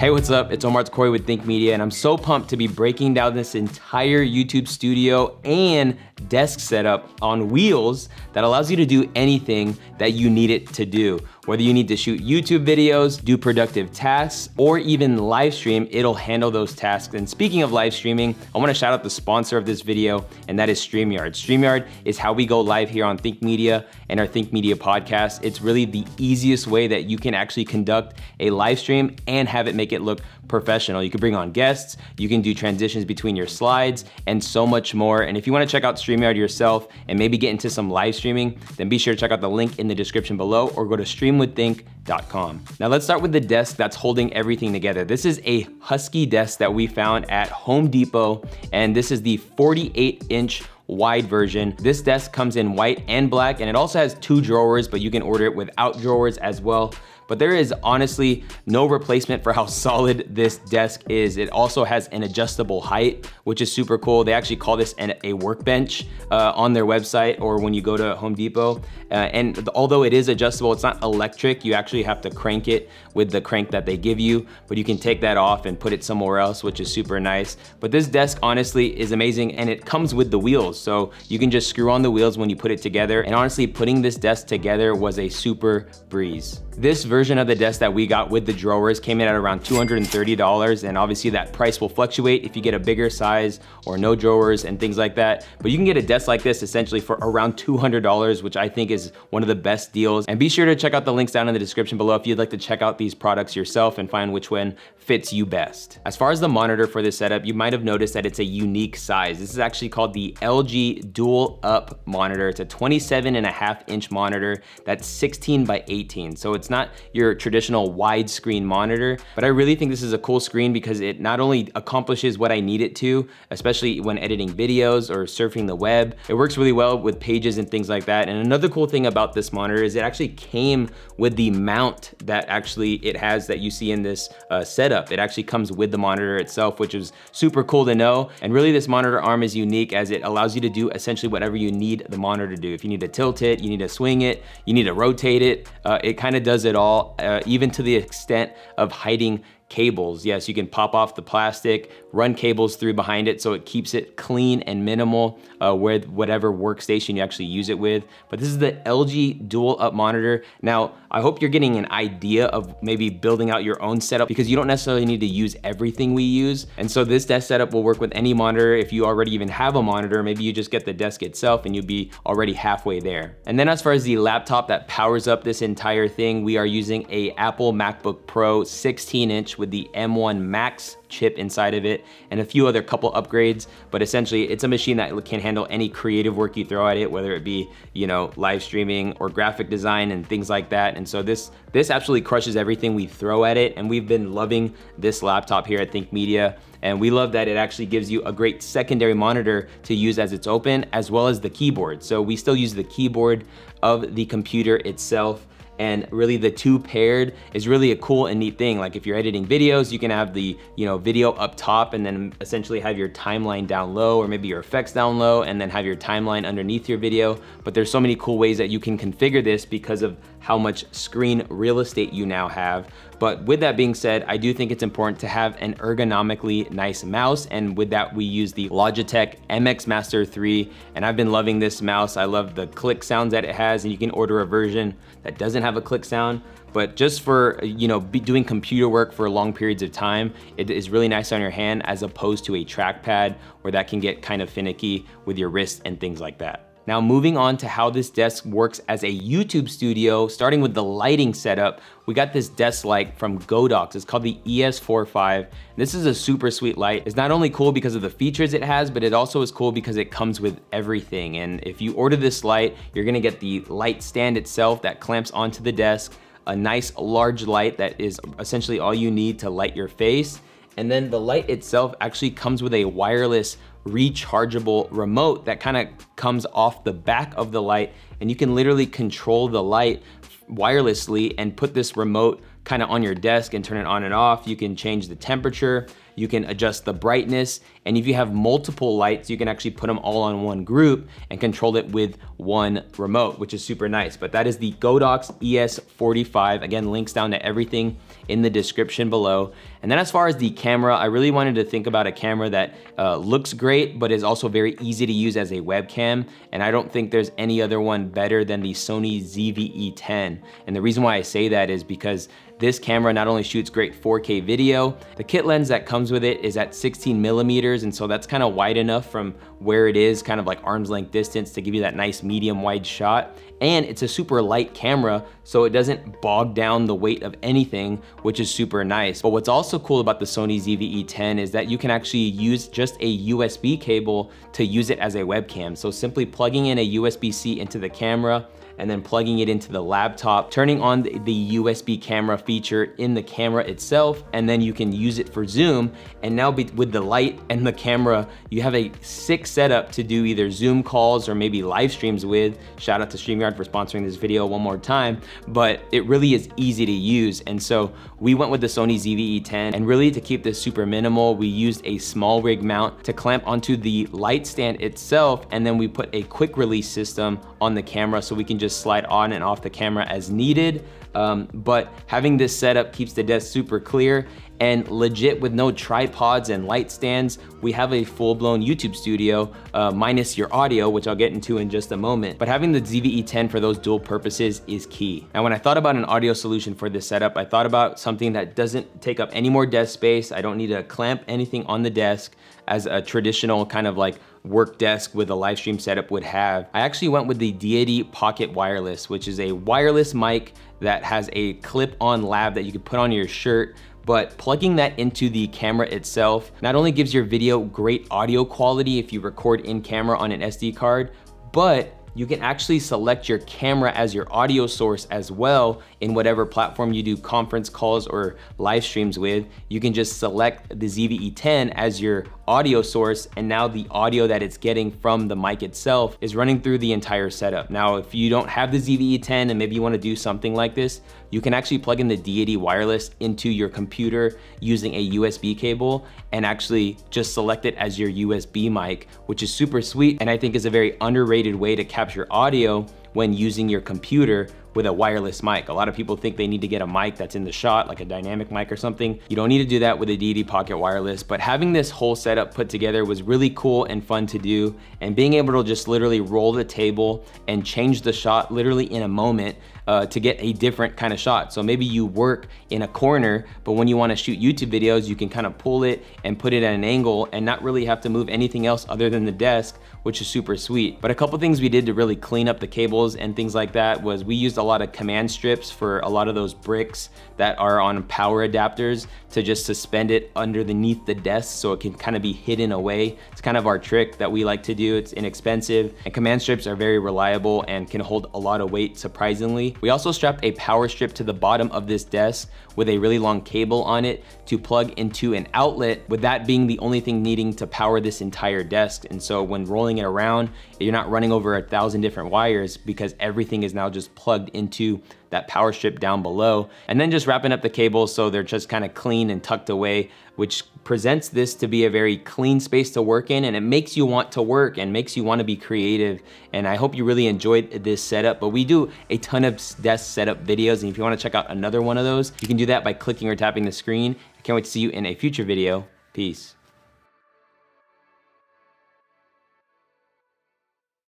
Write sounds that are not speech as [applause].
Hey, what's up? It's Omar Eltakrori with Think Media, and I'm so pumped to be breaking down this entire YouTube studio and desk setup on wheels that allows you to do anything that you need it to do. Whether you need to shoot YouTube videos, do productive tasks, or even live stream, it'll handle those tasks. And speaking of live streaming, I wanna shout out the sponsor of this video, and that is StreamYard. StreamYard is how we go live here on Think Media and our Think Media podcast. It's really the easiest way that you can actually conduct a live stream and have it make it look professional. You can bring on guests, you can do transitions between your slides, and so much more. And if you wanna check out StreamYard yourself and maybe get into some live streaming, then be sure to check out the link in the description below or go to streamwiththink.com. Now let's start with the desk that's holding everything together. This is a Husky desk that we found at Home Depot, and this is the 48 inch wide version. This desk comes in white and black, and it also has two drawers, but you can order it without drawers as well but there is honestly no replacement for how [laughs] solid this desk is. It also has an adjustable height, which is super cool. They actually call this an, a workbench uh, on their website or when you go to Home Depot. Uh, and although it is adjustable, it's not electric. You actually have to crank it with the crank that they give you, but you can take that off and put it somewhere else, which is super nice. But this desk honestly is amazing and it comes with the wheels. So you can just screw on the wheels when you put it together. And honestly, putting this desk together was a super breeze. This version of the desk that we got with the drawers came in at around $230 and obviously that price will fluctuate if you get a bigger size or no drawers and things like that. But you can get a desk like this essentially for around $200, which I think is one of the best deals. And be sure to check out the links down in the description below if you'd like to check out these products yourself and find which one fits you best. As far as the monitor for this setup, you might have noticed that it's a unique size. This is actually called the LG DualUp monitor. It's a 27 and a half inch monitor that's 16 by 18. So it's not your traditional widescreen monitor, but I really think this is a cool screen because it not only accomplishes what I need it to, especially when editing videos or surfing the web, it works really well with pages and things like that. And another cool thing about this monitor is it actually came with the mount that actually it has that you see in this uh, setup. It actually comes with the monitor itself, which is super cool to know. And really this monitor arm is unique as it allows you to do essentially whatever you need the monitor to do. If you need to tilt it, you need to swing it, you need to rotate it, uh, it kind of does it all, uh, even to the extent of hiding cables. Yes, you can pop off the plastic, run cables through behind it so it keeps it clean and minimal uh, with whatever workstation you actually use it with. But this is the LG DualUp monitor. Now, I hope you're getting an idea of maybe building out your own setup because you don't necessarily need to use everything we use. And so this desk setup will work with any monitor. If you already even have a monitor, maybe you just get the desk itself and you'll be already halfway there. And then as far as the laptop that powers up this entire thing, we are using a Apple MacBook Pro 16 inch with the M1 Max chip inside of it and a few other couple upgrades, but essentially it's a machine that can handle any creative work you throw at it, whether it be, you know, live streaming or graphic design and things like that. And so this, this absolutely crushes everything we throw at it. And we've been loving this laptop here at Think Media. And we love that it actually gives you a great secondary monitor to use as it's open, as well as the keyboard. So we still use the keyboard of the computer itself and really the two paired is really a cool and neat thing. Like if you're editing videos, you can have the you know video up top and then essentially have your timeline down low or maybe your effects down low and then have your timeline underneath your video. But there's so many cool ways that you can configure this because of how much screen real estate you now have. But with that being said, I do think it's important to have an ergonomically nice mouse. And with that, we use the Logitech MX Master 3. And I've been loving this mouse. I love the click sounds that it has. And you can order a version that doesn't have a click sound. But just for, you know, doing computer work for long periods of time, it is really nice on your hand as opposed to a trackpad where that can get kind of finicky with your wrist and things like that. Now moving on to how this desk works as a YouTube studio, starting with the lighting setup, we got this desk light from Godox. It's called the ES45. This is a super sweet light. It's not only cool because of the features it has, but it also is cool because it comes with everything. And if you order this light, you're gonna get the light stand itself that clamps onto the desk, a nice large light that is essentially all you need to light your face. And then the light itself actually comes with a wireless rechargeable remote that kind of comes off the back of the light and you can literally control the light wirelessly and put this remote kind of on your desk and turn it on and off. You can change the temperature. You can adjust the brightness. And if you have multiple lights, you can actually put them all on one group and control it with one remote, which is super nice. But that is the Godox ES45. Again, links down to everything in the description below. And then as far as the camera, I really wanted to think about a camera that uh, looks great, but is also very easy to use as a webcam. And I don't think there's any other one better than the Sony ZV-E10. And the reason why I say that is because this camera not only shoots great 4K video, the kit lens that comes with it is at 16 millimeters, and so that's kind of wide enough from where it is, kind of like arm's length distance to give you that nice medium wide shot. And it's a super light camera, so it doesn't bog down the weight of anything, which is super nice. But what's also cool about the Sony ZV-E10 is that you can actually use just a USB cable to use it as a webcam. So simply plugging in a USB-C into the camera, and then plugging it into the laptop, turning on the, USB camera feature in the camera itself, and then you can use it for zoom. And now with the light and the camera, you have a sick setup to do either Zoom calls or maybe live streams with. Shout out to StreamYard for sponsoring this video one more time, but it really is easy to use. And so we went with the Sony ZV-E10 and really to keep this super minimal, we used a small rig mount to clamp onto the light stand itself. And then we put a quick release system on the camera so we can just slide on and off the camera as needed. Um, but having this setup keeps the desk super clear and legit with no tripods and light stands, we have a full-blown YouTube studio uh, minus your audio, which I'll get into in just a moment. But having the ZV-E10 for those dual purposes is key. Now, when I thought about an audio solution for this setup, I thought about something that doesn't take up any more desk space. I don't need to clamp anything on the desk as a traditional kind of like work desk with a live stream setup would have. I actually went with the Deity Pocket Wireless, which is a wireless mic that has a clip-on lav that you can put on your shirt but plugging that into the camera itself not only gives your video great audio quality if you record in camera on an SD card, but you can actually select your camera as your audio source as well in whatever platform you do conference calls or live streams with. You can just select the ZV-E10 as your audio source and now the audio that it's getting from the mic itself is running through the entire setup. Now, if you don't have the ZV-E10 and maybe you wanna do something like this, you can actually plug in the Deity wireless into your computer using a USB cable and actually just select it as your USB mic, which is super sweet and I think is a very underrated way to capture audio when using your computer with a wireless mic. A lot of people think they need to get a mic that's in the shot, like a dynamic mic or something. You don't need to do that with a Deity Pocket Wireless, but having this whole setup put together was really cool and fun to do. And being able to just literally roll the table and change the shot literally in a moment uh, to get a different kind of shot. So maybe you work in a corner, but when you wanna shoot YouTube videos, you can kind of pull it and put it at an angle and not really have to move anything else other than the desk, which is super sweet. But a couple things we did to really clean up the cables and things like that was we used a lot of command strips for a lot of those bricks that are on power adapters to just suspend it underneath the desk so it can kind of be hidden away. It's kind of our trick that we like to do. It's inexpensive and command strips are very reliable and can hold a lot of weight surprisingly. We also strapped a power strip to the bottom of this desk with a really long cable on it to plug into an outlet with that being the only thing needing to power this entire desk. And so when rolling it around, you're not running over a thousand different wires because everything is now just into that power strip down below, and then just wrapping up the cables so they're just kind of clean and tucked away, which presents this to be a very clean space to work in, and it makes you want to work and makes you want to be creative. And I hope you really enjoyed this setup, but we do a ton of desk setup videos, and if you want to check out another one of those, you can do that by clicking or tapping the screen. I can't wait to see you in a future video. Peace.